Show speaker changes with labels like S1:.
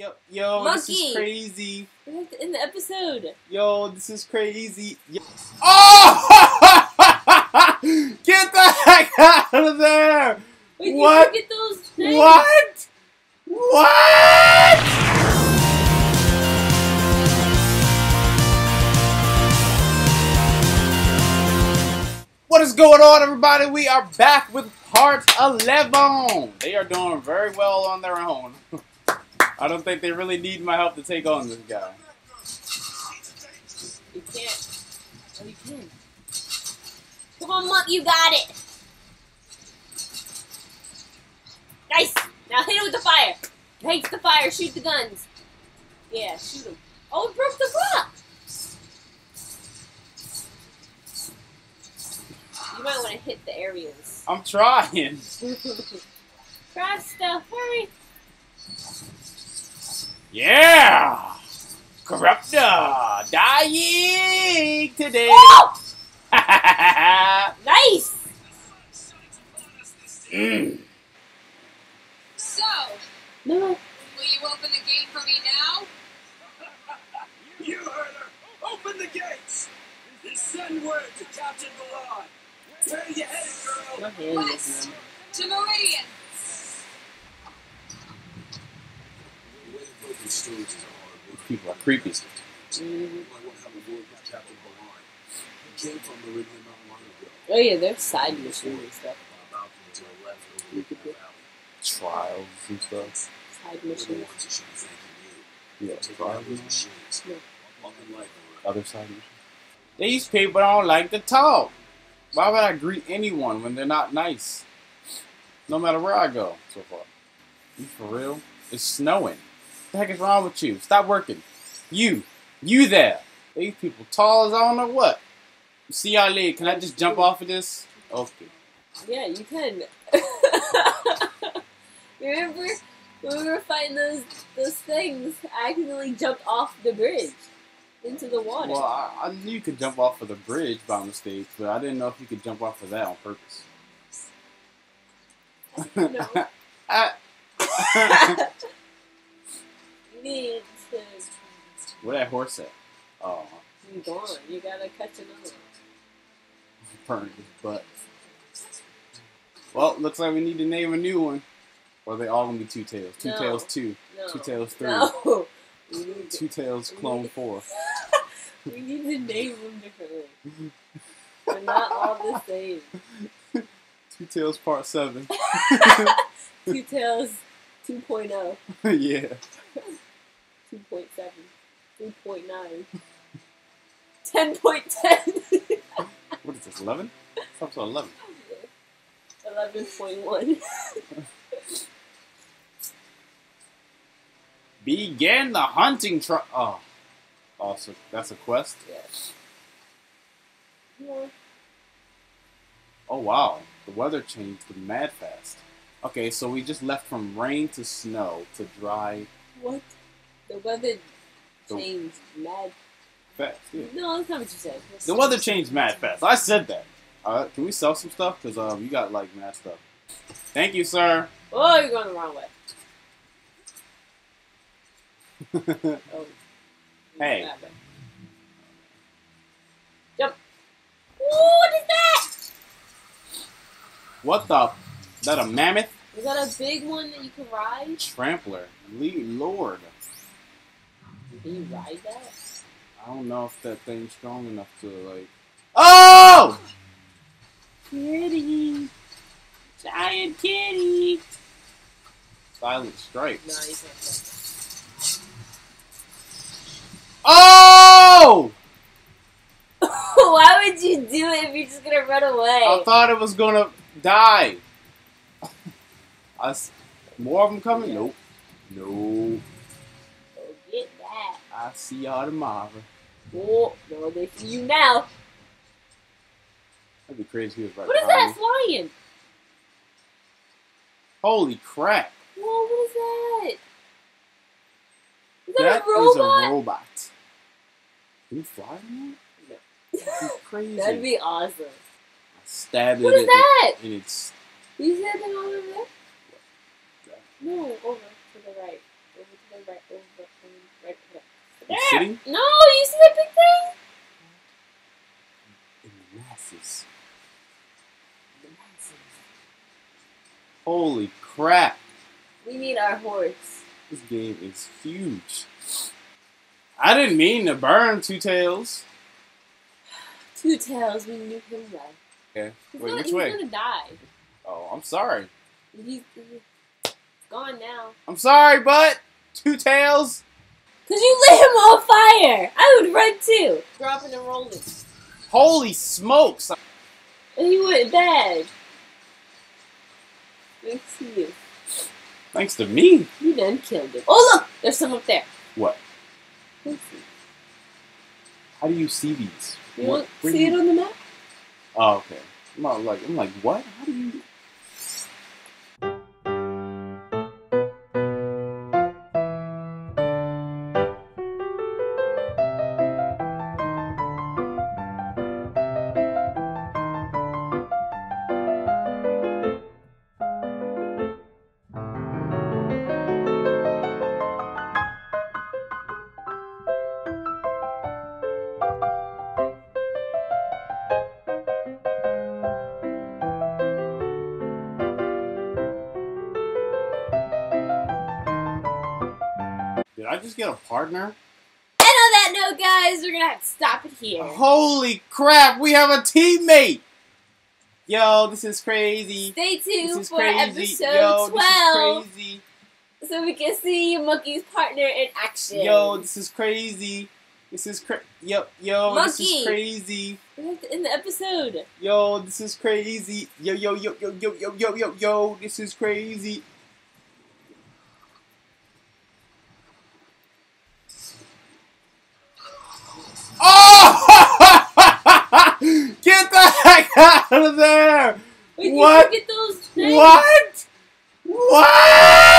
S1: Yo, yo, this is
S2: Monkey.
S1: crazy.
S2: In the episode.
S1: Yo, this is crazy. Yo- Oh! Get the heck out of there!
S2: Wait,
S1: What?
S2: Get those?
S1: What? What? What is going on, everybody? We are back with part 11. They are doing very well on their own. I don't think they really need my help to take on this guy.
S2: You can't. Oh, you can. Come on, Monk, you got it. Nice. Now hit it with the fire. Take the fire. Shoot the guns. Yeah, shoot them. Oh, it broke the block. You might want to hit the areas.
S1: I'm trying.
S2: Craft stuff. Hurry.
S1: Yeah! Corruptor! Dying today!
S2: Nice.
S1: Mm.
S3: So,
S2: No.
S3: will you open the gate for me now?
S4: You heard her! Open the gates! And send word to Captain Milan! Where you headed, girl?
S2: Not hearing this, man.
S3: To Meridian!
S4: The way to open stories is a hard work.
S1: People are creepy.
S2: Mhm.
S4: I want to have a word with Captain Milan. He came from Meridian not long ago.
S2: Oh yeah, there's side missions and stuff.
S4: About to the left over the valley.
S1: Trials and stuff.
S2: Side
S4: We're the
S2: missions.
S4: ones that should be thanking you.
S1: Yeah, trials
S4: out those
S1: and
S4: machines.
S2: Yeah.
S4: Walking like
S1: other side missions. These people don't like to talk. Why would I greet anyone when they're not nice? No matter where I go, so far. You for real? It's snowing. What the heck is wrong with you? Stop working. You. You there. These people tall as I don't know what. See y'all later. Can I just jump off of this? Okay.
S2: Yeah, you can. Remember when we were fighting those those things? I accidentally jumped off the bridge into the water.
S1: Well, I, I knew you could jump off of the bridge by mistake, but I didn't know if you could jump off of that on purpose.
S2: No.
S1: I-
S2: you need to
S1: Where that horse at? Oh,
S2: be gone. You gotta catch another.
S1: burned his butt. Well, looks like we need to name a new one. Or they all gonna be two tails? Two
S2: No.
S1: tails two.
S2: No.
S1: Two tails three.
S2: No.
S1: Two tails clone four.
S2: we need to name them differently. They're not all the same.
S1: Two tails part seven.
S2: Two tails 2.0,
S1: yeah.
S2: 2.7, 3.9, 10.10.
S1: What is this? Eleven? It's up to eleven.
S2: Eleven point one.
S1: Begin the hunting tro- Oh. Oh, so that's a quest?
S2: Yes.
S1: Oh wow, the weather changed mad fast. Okay, so we just left from rain to snow to dry
S2: What? The weather
S1: The-
S2: changed mad.
S1: fast. Yeah.
S2: No, that's not what you said.
S1: The weather changed mad fast. I said that. Uh, can we sell some stuff? Cause um, you got like mad stuff. Thank you, sir.
S2: Oh, you're going the wrong way. Oh.
S1: Hey.
S2: Jump. Ooh, what is that?
S1: what the? Is that a mammoth
S2: Is that a big one that you can ride?
S1: trampler? Le- Lord,
S2: Can you ride that?
S1: I don't know if that thing's strong enough to like. Oh!
S2: Kitty. Giant kitty.
S1: Silent stripes.
S2: No, you can't.
S1: Oh!
S2: Why would you do it if you're just gonna run away?
S1: I thought it was gonna die. I s- more of them coming? Nope. No.
S2: Go get that.
S1: I see y'all tomorrow.
S2: Oh, no, they see you now.
S1: That'd be crazy if he was right
S2: What is that flying?
S1: Holy crap.
S2: Whoa, what is that? Is that,
S1: That
S2: a
S1: is
S2: robot?
S1: a robot. Can you fly on that? That'd be crazy.
S2: That'd be awesome.
S1: I stabbed
S2: What
S1: it
S2: is that?
S1: and it's
S2: You said that over there? No, over to the right. Over to the right. Over
S1: Waiting?
S2: No, you see that big thing?
S1: In masses. Holy crap.
S2: We need our horse.
S1: This game is huge. I didn't mean to burn Two Tails.
S2: Two tails, we knew him well.
S1: Okay.
S2: He's,
S1: Wait,
S2: gonna,
S1: which
S2: he's
S1: way?
S2: gonna die.
S1: Oh, I'm sorry.
S2: He's, he's gone now.
S1: I'm sorry, but Two Tails.
S2: Cause you lit him on fire! I would run too! Dropping and rolling.
S1: Holy smokes.
S2: And he went bad. Let's see you.
S1: Thanks to me.
S2: You done killed him. Oh look! There's some up there.
S1: What?
S2: Let's see.
S1: How do you see these?
S2: You
S1: What-
S2: don't
S1: where
S2: see
S1: do
S2: it on the map?
S1: Oh, okay. I'm not like I'm like what? How do you? Just get a partner?
S2: And on that note, guys, we're gonna have to stop it here.
S1: Holy crap! We have a teammate. Yo, this is crazy.
S2: Stay
S1: This
S2: tuned for
S1: crazy.
S2: episode
S1: Yo,
S2: 12
S1: this is crazy.
S2: so we can see Monkey's partner in action.
S1: Yo, this is crazy. This is cra- yo yo. This
S2: Monkey.
S1: is crazy.
S2: We have to end the episode.
S1: Yo, this is crazy. Yo yo yo yo yo yo yo yo yo. This is crazy. Oh! get the heck out of there!
S2: Wait,
S1: what?
S2: What?
S1: What?